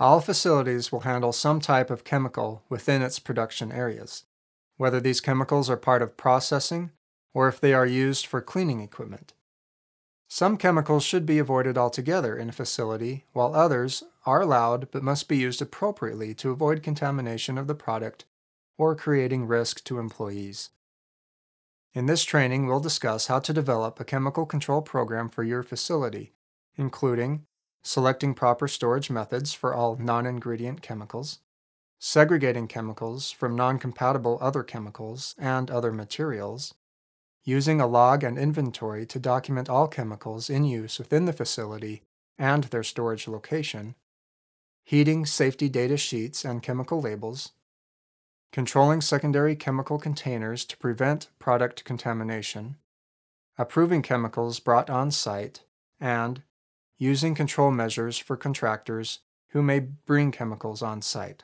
All facilities will handle some type of chemical within its production areas, whether these chemicals are part of processing or if they are used for cleaning equipment. Some chemicals should be avoided altogether in a facility, while others are allowed but must be used appropriately to avoid contamination of the product or creating risk to employees. In this training, we'll discuss how to develop a chemical control program for your facility, including selecting proper storage methods for all non ingredient chemicals, segregating chemicals from non compatible other chemicals and other materials, using a log and inventory to document all chemicals in use within the facility and their storage location, heating safety data sheets and chemical labels, controlling secondary chemical containers to prevent product contamination, approving chemicals brought on site, and using control measures for contractors who may bring chemicals on site.